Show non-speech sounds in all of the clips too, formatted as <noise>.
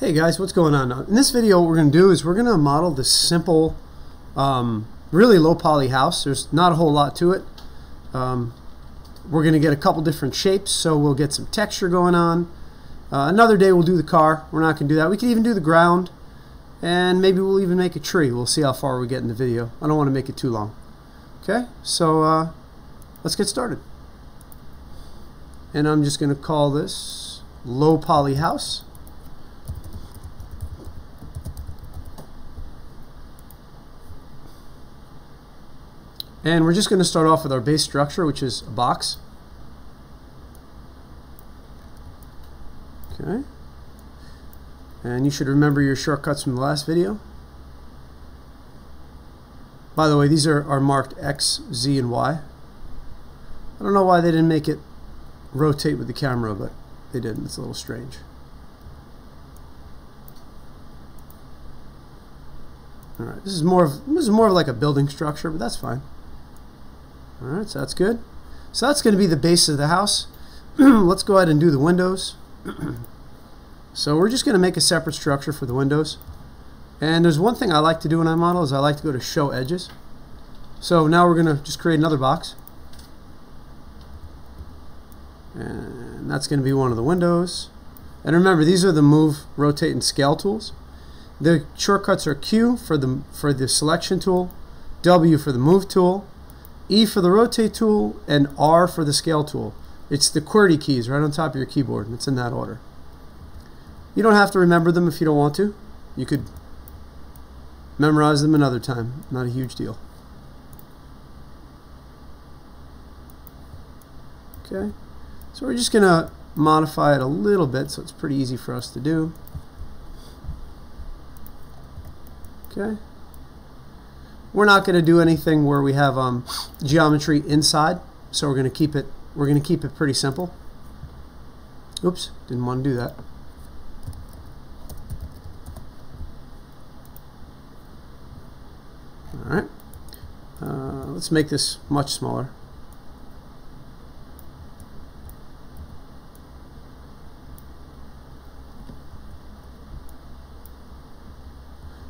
Hey guys, what's going on? In this video, what we're going to do is we're going to model this simple, um, really low poly house. There's not a whole lot to it. Um, we're going to get a couple different shapes, so we'll get some texture going on. Uh, another day we'll do the car. We're not going to do that. We could even do the ground, and maybe we'll even make a tree. We'll see how far we get in the video. I don't want to make it too long. Okay, so uh, let's get started. And I'm just going to call this low poly house. And we're just going to start off with our base structure, which is a box. Okay. And you should remember your shortcuts from the last video. By the way, these are, are marked X, Z, and Y. I don't know why they didn't make it rotate with the camera, but they didn't. It's a little strange. All right, this is more of this is more of like a building structure, but that's fine. Alright, so that's good. So that's going to be the base of the house. <clears throat> Let's go ahead and do the windows. <clears throat> so we're just going to make a separate structure for the windows. And there's one thing I like to do when I model is I like to go to show edges. So now we're going to just create another box. And that's going to be one of the windows. And remember, these are the move, rotate, and scale tools. The shortcuts are Q for the, for the selection tool, W for the move tool, E for the rotate tool, and R for the scale tool. It's the QWERTY keys right on top of your keyboard. It's in that order. You don't have to remember them if you don't want to. You could memorize them another time. Not a huge deal. Okay, so we're just going to modify it a little bit so it's pretty easy for us to do. Okay. We're not going to do anything where we have um, geometry inside, so we're going to keep it we're going to keep it pretty simple. Oops, didn't want to do that. All right, uh, let's make this much smaller.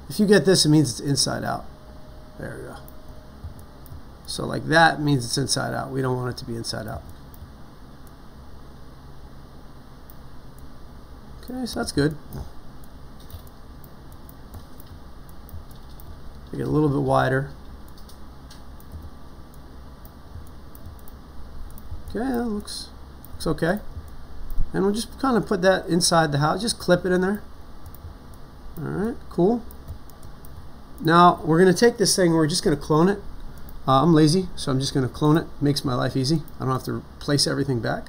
If you get this, it means it's inside out. There we go. So like that means it's inside out. We don't want it to be inside out. Okay, so that's good. Make it a little bit wider. Okay, that looks looks okay. And we'll just kind of put that inside the house. Just clip it in there. All right, cool. Now we're going to take this thing, we're just going to clone it. Uh, I'm lazy, so I'm just going to clone it. Makes my life easy. I don't have to place everything back.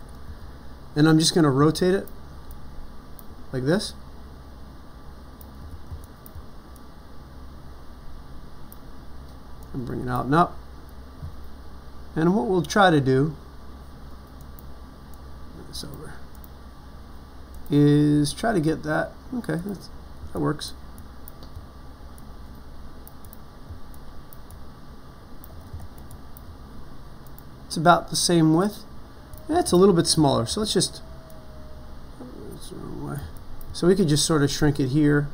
And I'm just going to rotate it like this. And bring it out and up. And what we'll try to do this over is try to get that. Okay, that works. It's about the same width. Yeah, it's a little bit smaller, so let's just so we could just sort of shrink it here.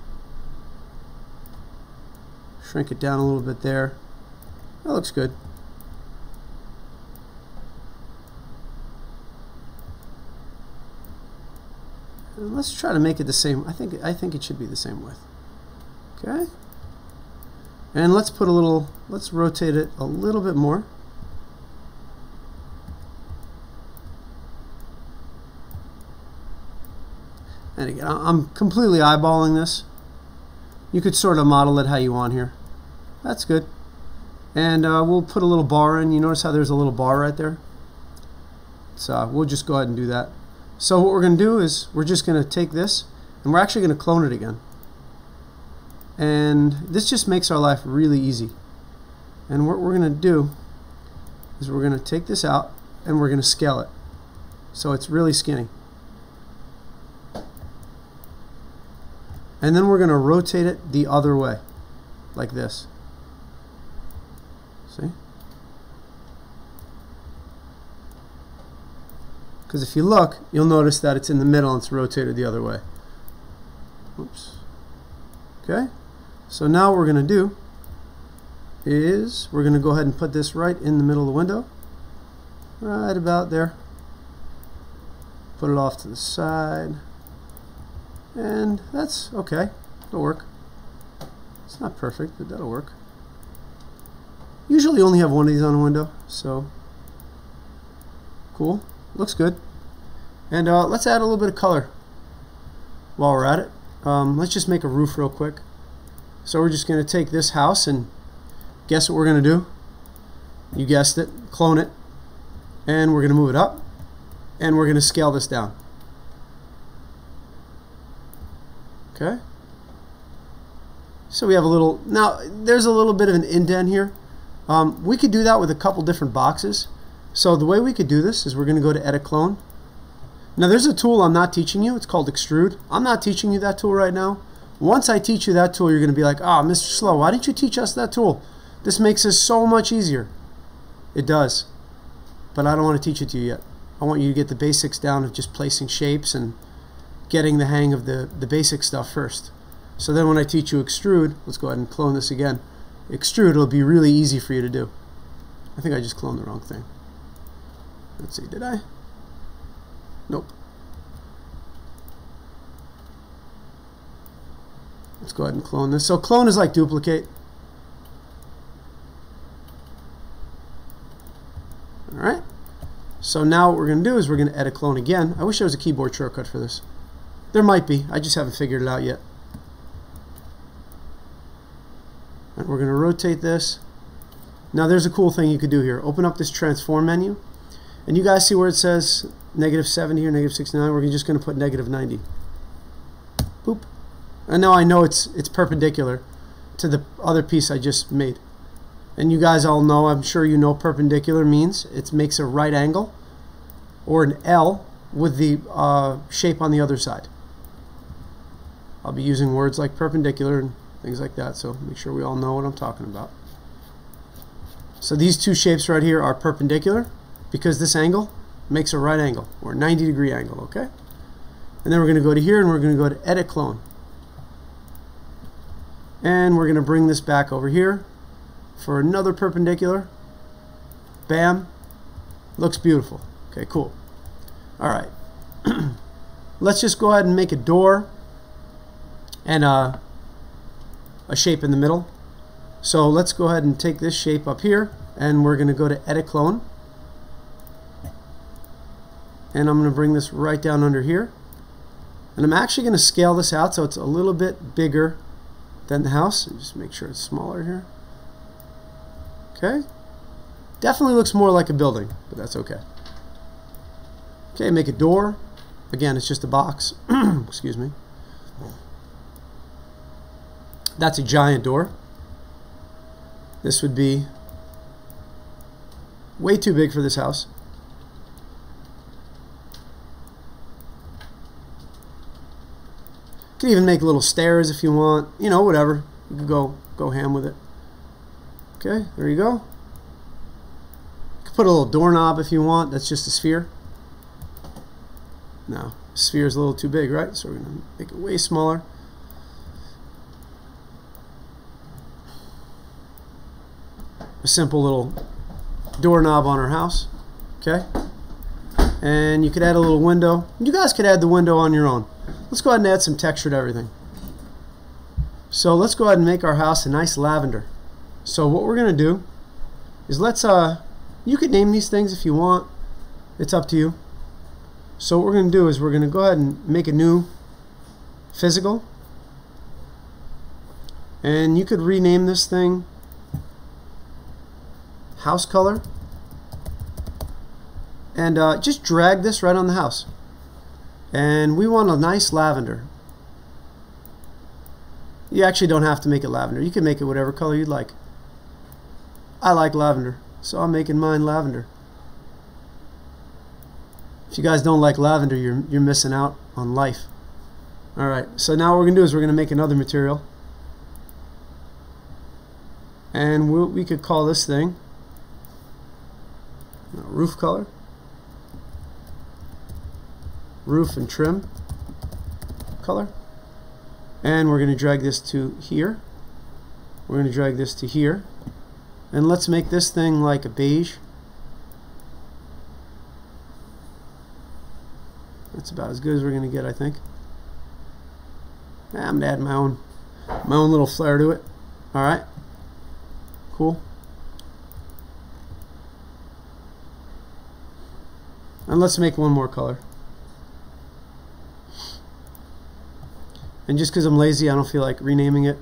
Shrink it down a little bit there. That looks good. And let's try to make it the same I think I think it should be the same width. Okay. And let's put a little let's rotate it a little bit more And again, I'm completely eyeballing this. You could sort of model it how you want here. That's good. And uh, we'll put a little bar in. You notice how there's a little bar right there? So we'll just go ahead and do that. So what we're going to do is we're just going to take this and we're actually going to clone it again. And this just makes our life really easy. And what we're going to do is we're going to take this out and we're going to scale it. So it's really skinny. And then we're going to rotate it the other way, like this. See? Because if you look, you'll notice that it's in the middle and it's rotated the other way. Oops. Okay. So now what we're going to do is we're going to go ahead and put this right in the middle of the window. Right about there. Put it off to the side. And that's okay. It'll work. It's not perfect, but that'll work. Usually only have one of these on a window, so cool. Looks good. And uh, let's add a little bit of color while we're at it. Um, let's just make a roof real quick. So we're just going to take this house and guess what we're going to do? You guessed it, clone it, and we're going to move it up, and we're going to scale this down. Okay. So we have a little, now there's a little bit of an indent here. Um, we could do that with a couple different boxes. So the way we could do this is we're going to go to Edit Clone. Now there's a tool I'm not teaching you. It's called Extrude. I'm not teaching you that tool right now. Once I teach you that tool, you're going to be like, ah, oh, Mr. Slow, why didn't you teach us that tool? This makes this so much easier. It does. But I don't want to teach it to you yet. I want you to get the basics down of just placing shapes and getting the hang of the, the basic stuff first. So then when I teach you extrude, let's go ahead and clone this again. Extrude, it'll be really easy for you to do. I think I just cloned the wrong thing. Let's see, did I? Nope. Let's go ahead and clone this. So clone is like duplicate. Alright. So now what we're going to do is we're going to edit a clone again. I wish there was a keyboard shortcut for this. There might be. I just haven't figured it out yet. And we're going to rotate this. Now there's a cool thing you could do here. Open up this transform menu. And you guys see where it says negative 70 or negative 69? We're just going to put negative 90. Boop. And now I know it's, it's perpendicular to the other piece I just made. And you guys all know, I'm sure you know perpendicular means it makes a right angle or an L with the uh, shape on the other side. I'll be using words like perpendicular and things like that, so make sure we all know what I'm talking about. So these two shapes right here are perpendicular because this angle makes a right angle or 90 degree angle, okay? And then we're going to go to here and we're going to go to edit clone. And we're going to bring this back over here for another perpendicular. Bam. Looks beautiful. Okay, cool. All right. <clears throat> Let's just go ahead and make a door and uh, a shape in the middle. So let's go ahead and take this shape up here and we're going to go to edit clone. And I'm going to bring this right down under here. And I'm actually going to scale this out so it's a little bit bigger than the house. Just make sure it's smaller here. Okay. Definitely looks more like a building, but that's okay. Okay, make a door. Again, it's just a box. <clears throat> Excuse me. That's a giant door. This would be way too big for this house. Can even make little stairs if you want. You know, whatever. You can go go ham with it. Okay, there you go. Can put a little doorknob if you want. That's just a sphere. No, sphere is a little too big, right? So we're to make it way smaller. A simple little doorknob on our house. Okay? And you could add a little window. You guys could add the window on your own. Let's go ahead and add some texture to everything. So let's go ahead and make our house a nice lavender. So what we're going to do is let's, uh, you could name these things if you want. It's up to you. So what we're going to do is we're going to go ahead and make a new physical. And you could rename this thing house color. And uh, just drag this right on the house. And we want a nice lavender. You actually don't have to make it lavender. You can make it whatever color you'd like. I like lavender, so I'm making mine lavender. If you guys don't like lavender, you're, you're missing out on life. Alright, so now what we're to do is we're to make another material. And we'll, we could call this thing roof color. Roof and trim color. And we're going to drag this to here. We're going to drag this to here. And let's make this thing like a beige. That's about as good as we're going to get, I think. I'm going to add my own, my own little flair to it. All right. Cool. And let's make one more color. And just because I'm lazy, I don't feel like renaming it.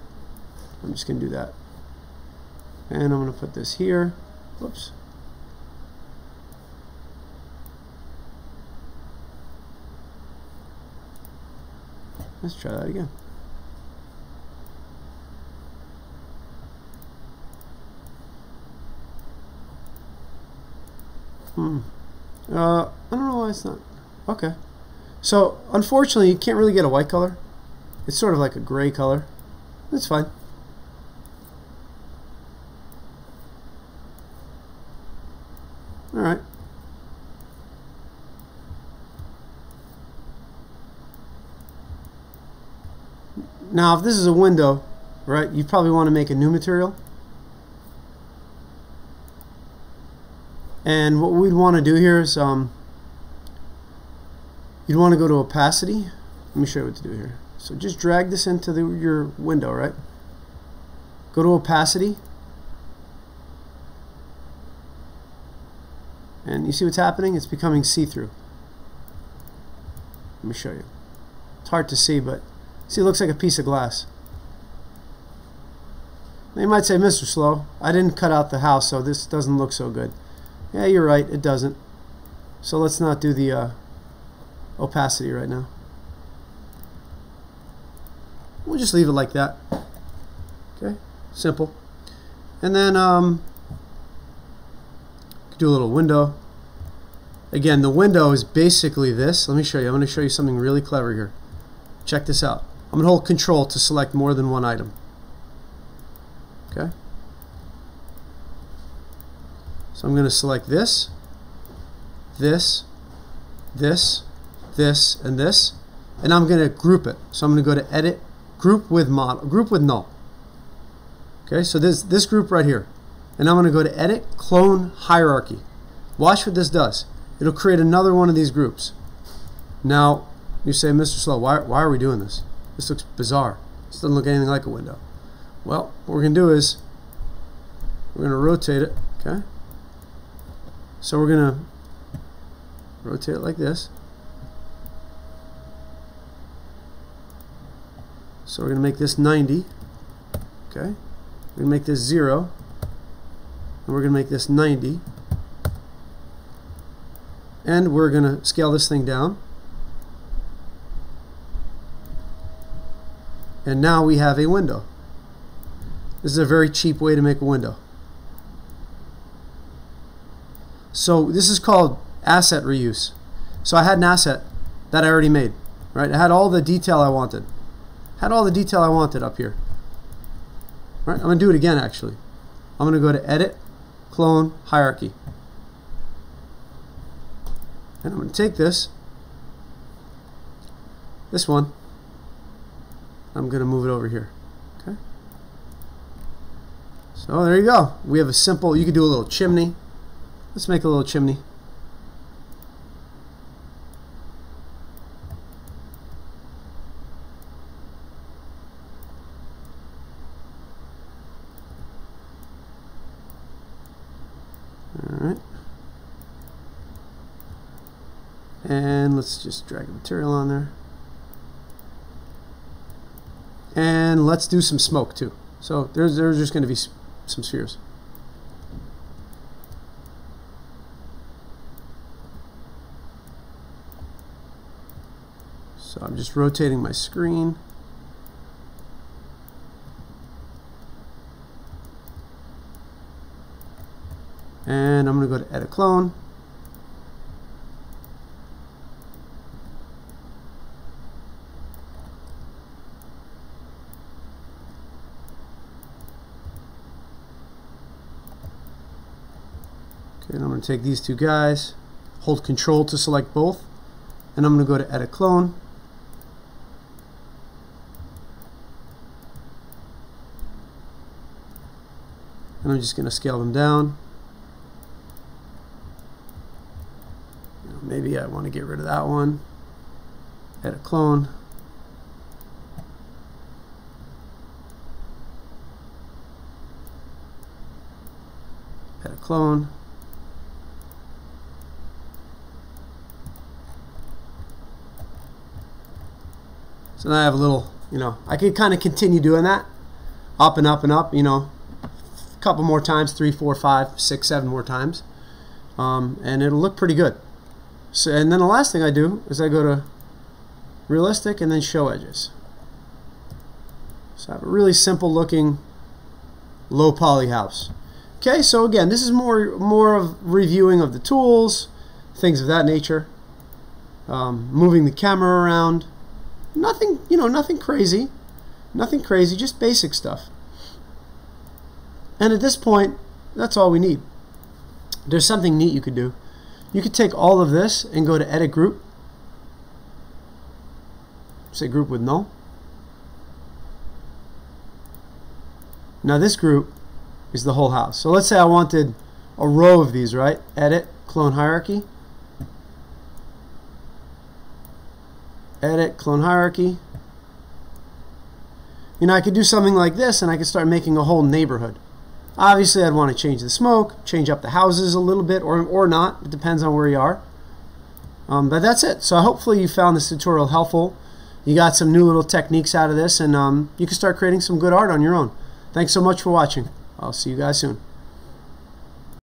I'm just going to do that. And I'm going to put this here. Whoops. Let's try that again. Hmm. Uh, I don't know why it's not. Okay. So, unfortunately, you can't really get a white color. It's sort of like a gray color. That's fine. Alright. Now, if this is a window, right, you probably want to make a new material. And what we'd want to do here is um, you'd want to go to opacity. Let me show you what to do here. So just drag this into the, your window, right? Go to opacity. And you see what's happening? It's becoming see-through. Let me show you. It's hard to see, but see, it looks like a piece of glass. Now you might say, Mr. Slow, I didn't cut out the house, so this doesn't look so good. Yeah, you're right, it doesn't. So let's not do the uh, opacity right now. We'll just leave it like that. Okay, simple. And then um, do a little window. Again, the window is basically this. Let me show you. I'm going to show you something really clever here. Check this out. I'm going to hold control to select more than one item. Okay. So I'm going to select this, this, this, this, and this, and I'm going to group it. So I'm going to go to Edit, Group with Model, Group with Null. Okay, so this this group right here, and I'm going to go to Edit, Clone Hierarchy. Watch what this does. It'll create another one of these groups. Now you say, Mr. Slow, why why are we doing this? This looks bizarre. This doesn't look anything like a window. Well, what we're going to do is we're going to rotate it. Okay. So we're going to rotate it like this. So we're going to make this 90. Okay. We're going to make this 0. And we're going to make this 90. And we're going to scale this thing down. And now we have a window. This is a very cheap way to make a window. So this is called asset reuse. So I had an asset that I already made, right? I had all the detail I wanted. Had all the detail I wanted up here. Right? I'm to do it again actually. I'm to go to edit, clone, hierarchy. And I'm to take this, this one, I'm to move it over here. Okay. So there you go. We have a simple, you could do a little chimney. Let's make a little chimney. Alright. And let's just drag a material on there. And let's do some smoke too. So there's, there's just going to be some spheres. So I'm rotating my screen. And I'm going to go to edit clone. Okay, and I'm going to take these two guys, hold control to select both, and I'm going to go to edit clone. I'm just going to scale them down. Maybe I want to get rid of that one. Add a clone. Add a clone. So now I have a little, you know, I can kind of continue doing that. Up and up and up, you know, couple more times, three, four, five, six, seven more times. Um, and it'll look pretty good. So, and then the last thing I do is I go to realistic and then show edges. So I have a really simple looking low poly house. Okay, so again, this is more more of reviewing of the tools, things of that nature. Um, moving the camera around. Nothing, you know, nothing crazy. Nothing crazy, just basic stuff. And at this point, that's all we need. There's something neat you could do. You could take all of this and go to edit group. Say group with null. Now this group is the whole house. So let's say I wanted a row of these, right? Edit, clone hierarchy. Edit, clone hierarchy. You know, I could do something like this and I could start making a whole neighborhood. Obviously, I'd want to change the smoke, change up the houses a little bit, or, or not. It depends on where you are. Um, but that's it. So hopefully you found this tutorial helpful. You got some new little techniques out of this, and um, you can start creating some good art on your own. Thanks so much for watching. I'll see you guys soon.